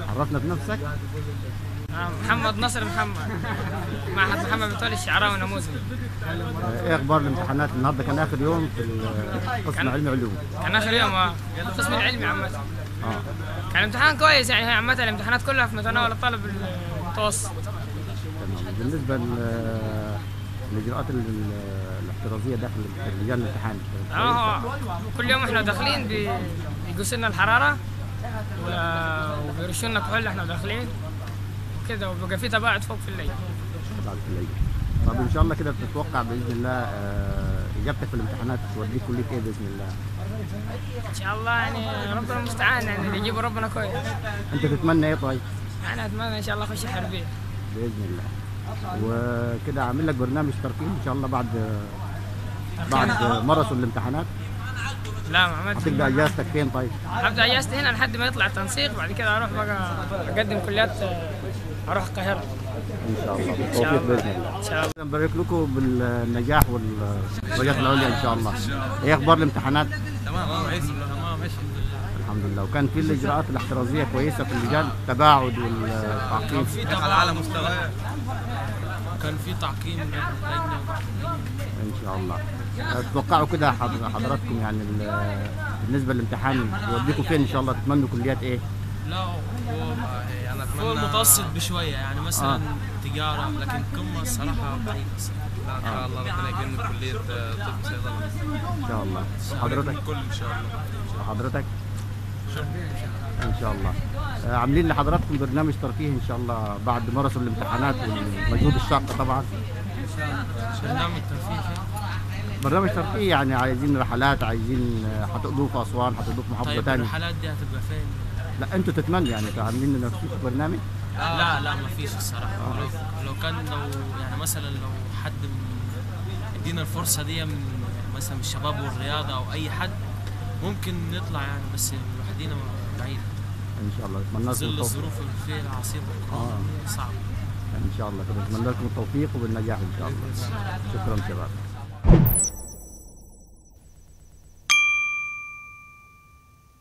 عرفنا بنفسك؟ آه، محمد نصر محمد. معهد محمد متولي الشعراوي نموذج آه، إيه أخبار الامتحانات؟ النهارده كان آخر يوم في ال- قسم علم علوم كان آخر يوم آه، القسم العلمي عامة. آه. كان امتحان كويس يعني هي عامة الامتحانات كلها في متناول الطالب المتوسط. تمام. بالنسبة للاجراءات ال- ال- الاحترازية داخل لجان الامتحان. آه كل يوم إحنا داخلين بي- بيقيسوا لنا الحرارة. و- وبيرشوا لنا كحول إحنا داخلين كده وبيبقى في تباعد فوق في الليل. بعد الليل. طب إن شاء الله كده بتتوقع بإذن الله آه، إجابتك في الامتحانات توديك كلية إيه بإذن الله؟ إن شاء الله يعني ربنا المستعان يعني اللي يجيبه ربنا كويس. أنت تتمنى إيه طيب؟ أنا أتمنى إن شاء الله أخش حربية. بإذن الله. وكده عامل لك برنامج ترفيه إن شاء الله بعد بعد ماراثون الامتحانات. لا ما عملتش هتبدا اجازتك فين طيب؟ هبدا اجازتي هنا لحد ما يطلع التنسيق بعد كده أروح بقى أقدم كليات آه، أروح القاهرة. إن شاء الله. بالتوفيق بإذن الله. ان شاء الله نبارك لكم بالنجاح والدرجات العليا إن شاء الله. إيه أخبار الامتحانات؟ تمام آه ماشي. تمام ماشي. الحمد لله. وكان في الإجراءات الاحترازية كويسة في اللجان التباعد والتعقيم. في دخل على مستوى. كان في تعقيم. إن شاء الله. تتوقعوا كده حضر- حضراتكم يعني ال- بالنسبة للامتحان يوديكم فين إن شاء الله؟ تتمنوا كليات إيه؟ لا هو يعني فوق المتوسط بشوية يعني مثلا تجارة لكن قمة الصراحه بعيده لا إن شاء الله ربنا يكرمنا كلية طب صيدلة. إن شاء الله. حضرتك؟ الكل إن شاء الله. حضرتك؟ إن شاء الله. آه، عاملين لحضراتكم برنامج ترفيه إن شاء الله بعد ماراثون الامتحانات والمجهود الشاق طبعا. برنامج ترفيهي برنامج ترفيه يعني عايزين رحلات عايزين آه، هتقضوه في اسوان هتقضوه في محافظة طيب ثانية الرحلات دي هتبقى فين؟ لا أنتوا تتمنوا يعني أنتوا عاملين لنا في برنامج؟ لا لا ما فيش الصراحة. لو, لو كان لو يعني مثلا لو حد من يدينا الفرصة دي من مثلا من الشباب والرياضة أو أي حد ممكن نطلع يعني بس لوحدينا بعيد. إن شاء الله. أتمنى لكم ظل التوفيق. الظروف اللي فيها العصير آه. صعب إن شاء الله. كده أتمنى لكم التوفيق والنجاح إن شاء الله. شكرا شباب.